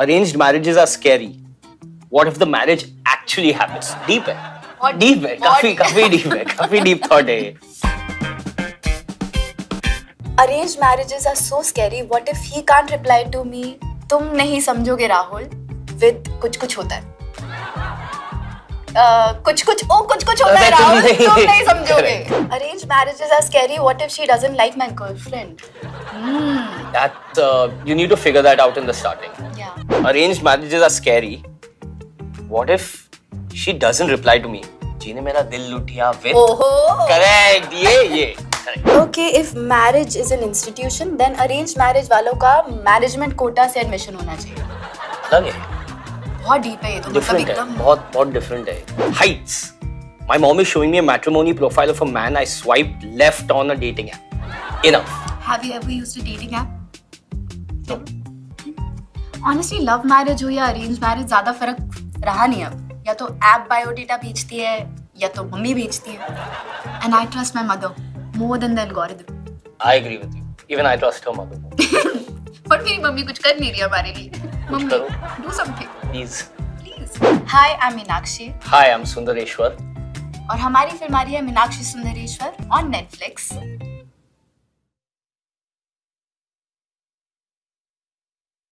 Arranged marriages are scary what if the marriage actually happens deep है. Deep है. काफ़ी काफ़ी डीप है. काफ़ी डीप थॉट है. Arrange marriages are so scary what if he can't reply to me तुम नहीं समझोगे राहुल. विद कुछ कुछ होता है. कुछ कुछ ओ कुछ कुछ होता है राहुल नहीं। समझोगे। Arrange marriages are scary what if she doesn't like my girlfriend that you need to figure that out in the starting arrange marriages are scary what if she doesn't reply to me जी ने मेरा दिल लुटिया with correct ये ये okay if marriage is an institution then arrange marriage वालों का management quota से admission होना चाहिए लगे. बहुत deep है ये तो मतलब है एकदम बहुत बहुत डिफरेंट है heights my mom is showing me a matrimony profile of a man i swiped left on a dating app enough Have you ever used a dating app? Honestly, love marriage हो या arranged marriage ज़्यादा फ़र्क रहा नहीं अब या तो app biodata भेजती है या तो मम्मी भेजती है and I trust my mother more than the algorithm i agree with you even i trust her mother पर मेरी मम्मी कुछ कर नहीं रही हमारे लिए। Mummy do something please please hi I am Meenakshi hi I am Sundareshwar और हमारी फ़िल्म आ रही है मीनाक्षी सुंदरेश्वर ऑन नेटफ्लिक्स